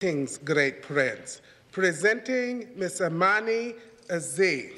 King's great prince. Presenting Ms. Amani Azee.